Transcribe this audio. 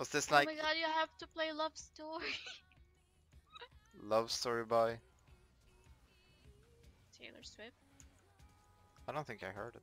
Was this oh like? oh my god, you have to play Love Story. Love Story by? Taylor Swift. I don't think I heard it.